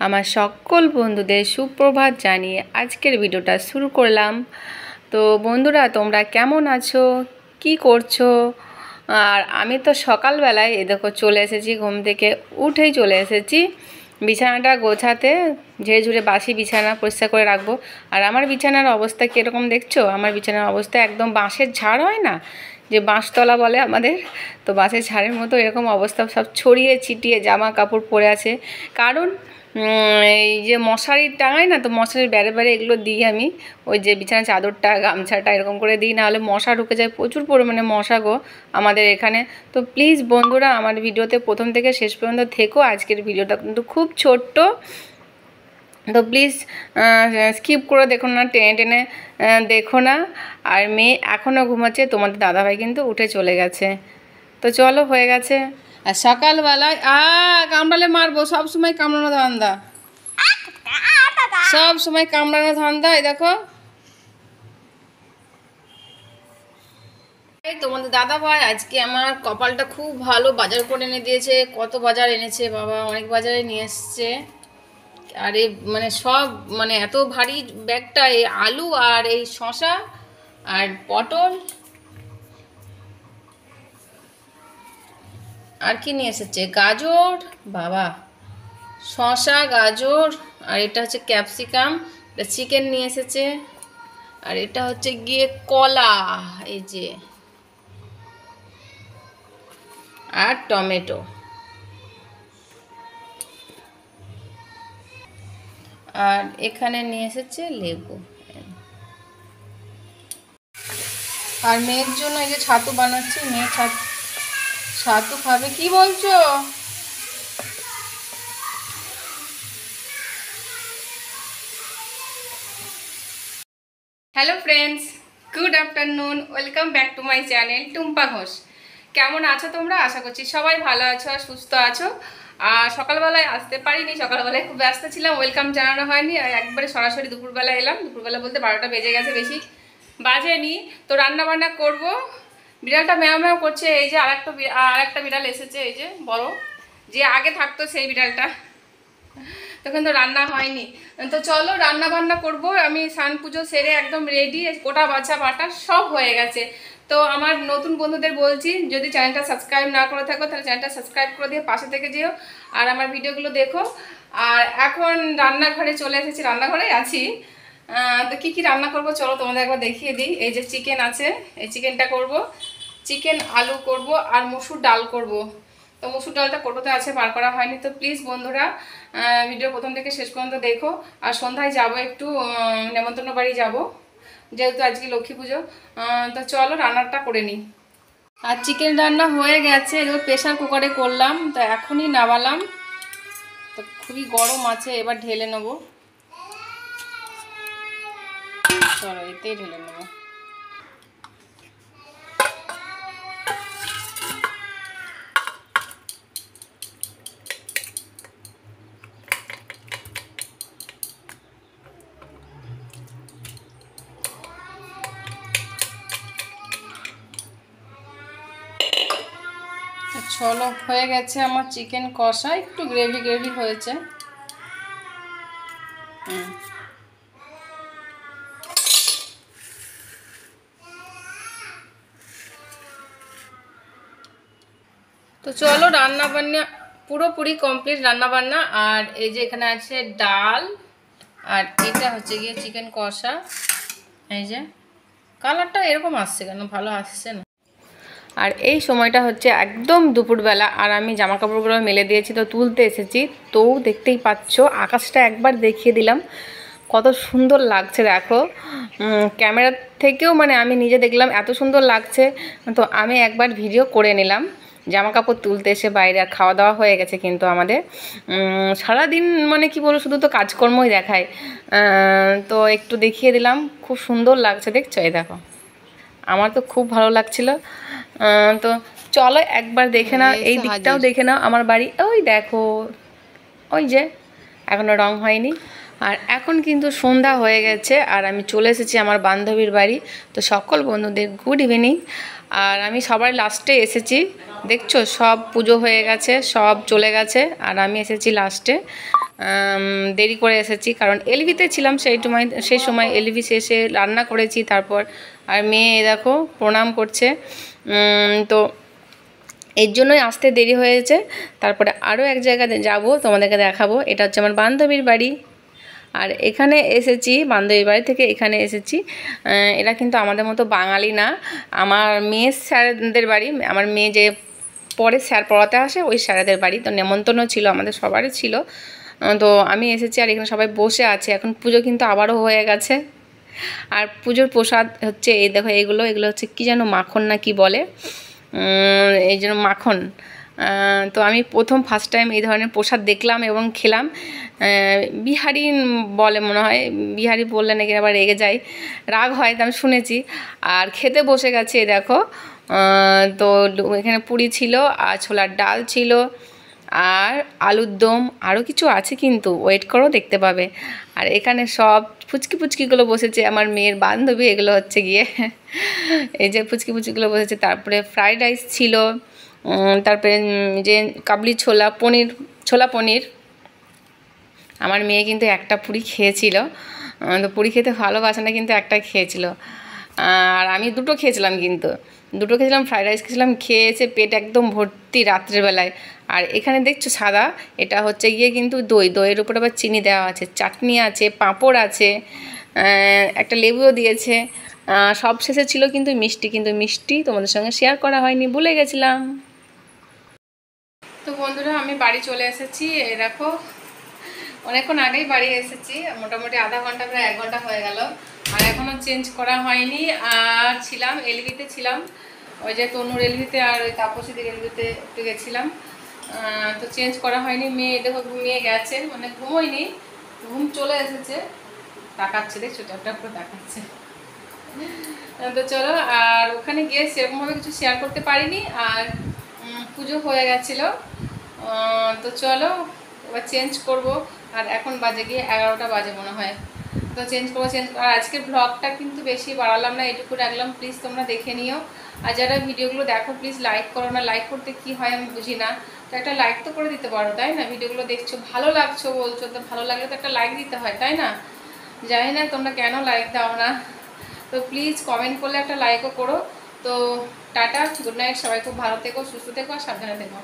আমার সকল বন্ধুদের সুপ্রভাত জানিয়ে আজকের ভিডিওটা শুরু করলাম। তো বন্ধুরা, তোমরা কেমন আছো? কি করছ? আর আমি তো সকালবেলায় এ দেখো চলে এসেছি, ঘুম থেকে উঠেই চলে এসেছি। বিছানাটা গোছাতে ঝেড়ে ঝুড়ে বাসি বিছানা পরিষ্কার করে রাখব। আর আমার বিছানার অবস্থা কীরকম দেখছ? আমার বিছানার অবস্থা একদম বাঁশের ঝাড় হয় না? যে বাঁশতলা বলে আমাদের। তো বাঁশের ঝাড়ের মতো এরকম অবস্থা, সব ছড়িয়ে ছিটিয়ে জামা কাপড় পরে আছে। কারণ এই যে মশারি টাঙাই না, তো মশারির বেড়ে বেড়ে এগুলো দিই আমি। ওই যে বিছানা, চাদরটা, গামছাটা এরকম করে দিই, নাহলে মশা ঢুকে যায় প্রচুর পরিমাণে মশা গো আমাদের এখানে। তো প্লিজ বন্ধুরা, আমার ভিডিওতে প্রথম থেকে শেষ পর্যন্ত থেকো, আজকের ভিডিওটা কিন্তু খুব ছোট্ট। তো প্লিজ স্কিপ করে দেখো না, টেনে টেনে দেখো না। আর মেয়ে এখনও ঘুমাচ্ছে, তোমাদের দাদাভাই কিন্তু উঠে চলে গেছে। তো চলো, হয়ে গেছে। আর সকালবেলায় আ কামড়ালে মারবো, সব সময় কামড়ানো ধান্দা। সব সময় কামড়ানো ধান্দা, এই দেখো। তোমাদের দাদা ভাই, আজকে আমার কপালটা খুব ভালো বাজার করে এনে দিয়েছে। কত বাজার এনেছে বাবা, অনেক বাজারে নিয়ে এসছে। আর এই মানে সব মানে এত ভারী ব্যাগটা, এই আলু আর এই শশা আর পটল। আর কি নিয়ে এসেছে? গাজর? বাবা। শশা গাজর, আর এটা হচ্ছে ক্যাপসিকাম। এটা চিকেন নিয়ে এসেছে। আর এটা হচ্ছে গিয়ে কলা। এই যে। আর টমেটো। আর এখানে নিয়ে এসেছে লেবু। আর মেয়ের জন্য এই যে ছাতু বানাচ্ছি। মেয়ে ছাতু ছাতু খাবে কি বলছো? Hello friends good afternoon welcome back to my channel Tumpa Ghosh কেমন আছো তোমরা? আশা করছি সবাই ভালো আছো আর সুস্থ আছো। আর সকালবেলায় আসতে পারিনি, সকালবেলায় খুব ব্যস্ত ছিলাম ওয়েলকাম জানানো হয়নি। আর একবারে সরাসরি দুপুরবেলা এলাম, দুপুরবেলা বলতে বারোটা বেজে গেছে বেশি। বাজেনি, তো রান্না বান্না করব। বিড়ালটা ম্যাও ম্যাও করছে, এই যে আর একটা আর একটা বিড়াল এসেছে, এই যে বড়। যে আগে থাকতো সেই বিড়ালটা। তখন তো রান্না হয়নি। তো চলো রান্না বান্না করব, আমি সান পুজো সেরে একদম রেডি গোটা বাছা বাটা সব হয়ে গেছে। তো আমার নতুন বন্ধুদের বলছি, যদি চ্যানেলটা সাবস্ক্রাইব না করে থাকো, তাহলে চ্যানেলটা সাবস্ক্রাইব করে দিয়ে পাশে থেকে যেও, আর আমার ভিডিওগুলো দেখো। আর এখন রান্নাঘরে চলে এসেছি রান্নাঘরে আছি। তো কী কী রান্না করব চলো তোমাদের একবার দেখিয়ে দিই। এই যে চিকেন আছে, এই চিকেনটা করব। চিকেন আলু করব আর মসুর ডাল করব। তো মসুর ডালটা কোটোতে আছে বার করা হয়নি। তো প্লিজ বন্ধুরা ভিডিও প্রথম থেকে শেষ পর্যন্ত দেখো। আর সন্ধ্যায় যাব একটু নেমন্তন্ন বাড়ি যাব। যেহেতু আজকে লক্ষ্মী পুজো তো চলো রান্নাটা করে নিই। আর চিকেন রান্না হয়ে গেছে, এবার প্রেশার কুকারে করলাম। তো এখনই নামালাম। তো খুবই গরম আছে, এবার ঢেলে নেব। চলো এতেই ঢেলে নেব। চলো হয়ে গেছে আমার চিকেন কষা একটু গ্রেভি গ্রেভি হয়েছে। তো চলো রান্না বান্না পুরোপুরি কমপ্লিট রান্না বান্না আর এই যে এখানে আছে ডাল, আর এটা হচ্ছে গিয়ে চিকেন কষা। এই যে কালারটা এরকম আসছে কেন? ভালো আসছে না। আর এই সময়টা হচ্ছে একদম দুপুরবেলা, আর আমি জামা কাপড়গুলো মেলে দিয়েছি, তো তুলতে এসেছি। তো দেখতেই পাচ্ছ, আকাশটা একবার দেখিয়ে দিলাম। কত সুন্দর লাগছে, দেখো। ক্যামেরার থেকেও মানে আমি নিজে দেখলাম এত সুন্দর লাগছে। তো আমি একবার ভিডিও করে নিলাম। জামা কাপড় তুলতে এসে বাইরে আর খাওয়া দাওয়া হয়ে গেছে কিন্তু আমাদের। সারাদিন মানে কি বলব শুধু তো কাজকর্মই দেখায়। তো একটু দেখিয়ে দিলাম খুব সুন্দর লাগছে দেখছ? এই দেখো। আমার তো খুব ভালো লাগছিল। তো চলো একবার দেখে নাও এই দিকটাও দেখে নাও আমার বাড়ি। ওই দেখো ওই যে এখনও রং হয়নি। আর এখন কিন্তু সন্ধ্যা হয়ে গেছে আর আমি চলে এসেছি আমার বান্ধবীর বাড়ি। তো সকল বন্ধুদের গুড ইভিনিং আর আমি সবার লাস্টে এসেছি। দেখছ, সব পুজো হয়ে গেছে, সব চলে গেছে। আর আমি এসেছি লাস্টে দেরি করে এসেছি কারণ এলভিতে ছিলাম সেই সময় সেই সময় এলভি শেষে রান্না করেছি, তারপর আর মেয়ে দেখো প্রণাম করছে। তো এর জন্যই আসতে দেরি হয়েছে। তারপরে আরও এক জায়গাতে যাব, তোমাদেরকে দেখাবো। এটা হচ্ছে আমার বান্ধবীর বাড়ি। আর এখানে এসেছি, বান্ধবীর বাড়ি থেকে এখানে এসেছি। এরা কিন্তু আমাদের মতো বাঙালি না। আমার মেয়ের স্যারদের বাড়ি, আমার মেয়ে যে পরে স্যার পড়াতে আসে, ওই স্যারেদের বাড়ি। তো নেমন্তন্ন ছিল, আমাদের সবারই ছিল। তো আমি এসেছি আর এখানে সবাই বসে আছে। এখন পুজো কিন্তু আবারও হয়ে গেছে। আর পুজোর প্রসাদ হচ্ছে, এই দেখো, এগুলো এগুলো হচ্ছে কি যেন মাখন না কি বলে? এই জন্য মাখন। তো আমি প্রথম ফার্স্ট টাইম এই ধরনের প্রসাদ দেখলাম এবং খেলাম। বিহারি বলে মনে হয়, বিহারি বললে নাকি আবার রেগে যায়, রাগ হয় তো আমি শুনেছি। আর খেতে বসে গেছে দেখো। তো এখানে পুরি ছিল, আর ছোলার ডাল ছিল, আর আলুর দম আরও কিছু আছে কিন্তু ওয়েট করো, দেখতে পাবে। আর এখানে সব ফুচকি ফুচকিগুলো বসেছে, আমার মেয়ের বান্ধবী, এগুলো হচ্ছে গিয়ে, এই যে ফুচকি ফুচকিগুলো বসেছে, তারপরে ফ্রাইড রাইস ছিল তারপরে যে কাবলি ছোলা পনির ছোলা পনির। আমার মেয়ে কিন্তু একটা পুরি খেয়েছিল। তো পুরি খেতে ভালোবাসে না, কিন্তু একটা খেয়েছিল। আর আমি দুটো খেয়েছিলাম কিন্তু। দুটো খেয়েছিলাম, ফ্রাইড রাইস খেয়েছিলাম, খেয়েছে পেট একদম ভর্তি রাত্রেবেলায় আর এখানে দেখছ সাদা, এটা হচ্ছে গিয়ে কিন্তু দই। দইয়ের উপর আবার চিনি দেওয়া আছে, চাটনি আছে, পাঁপড় আছে একটা লেবুও দিয়েছে। সব শেষে ছিল কিন্তু মিষ্টি কিন্তু মিষ্টি তোমাদের সঙ্গে শেয়ার করা হয়নি, ভুলে গেছিলাম। তো বন্ধুরা, আমি বাড়ি চলে এসেছি। এই দেখো, অনেকক্ষণ আগেই বাড়ি এসেছি। মোটামুটি আধা ঘণ্টা, প্রায় এক ঘণ্টা হয়ে গেল। আর এখনও চেঞ্জ করা হয়নি। আর ছিলাম, এলভিতে ছিলাম। ওই যে তনুর এলভিতে আর ওই তাপসীদের এলভিতে একটু গেছিলাম। তো চেঞ্জ করা হয়নি। মেয়ে, দেখো ঘুমিয়ে গেছে। মানে ঘুমোয়নি। ঘুম চলে এসেছে। তাকাচ্ছে, দেখছ? ট্যাপটা করে তাকাচ্ছে। তো চলো, আর ওখানে গিয়ে সেরকমভাবে কিছু শেয়ার করতে পারিনি। আর পুজো হয়ে গেছিল। তো চলো, এবার চেঞ্জ করব। আর এখন বাজে গিয়ে এগারোটা বাজে মনে হয়। তো চেঞ্জ করব চেঞ্জ আর আজকের ব্লগটা কিন্তু বেশি বাড়ালাম না, এটুকু রাখলাম। প্লিজ তোমরা দেখে নিও। আর যারা ভিডিওগুলো দেখো প্লিজ লাইক করো না। লাইক করতে কি হয় আমি বুঝি না। তো একটা লাইক তো করে দিতে পারো, তাই না? ভিডিওগুলো দেখছ, ভালো লাগছো বলছো, তো ভালো লাগলে তো একটা লাইক দিতে হয়, তাই না? জানি না তোমরা কেন লাইক দাও না। তো প্লিজ কমেন্ট করলে একটা লাইকও করো। তো টাটা গুড নাইট সবাই খুব ভালো থেকো, সুস্থ থেকো, আর সাবধানে থেকো।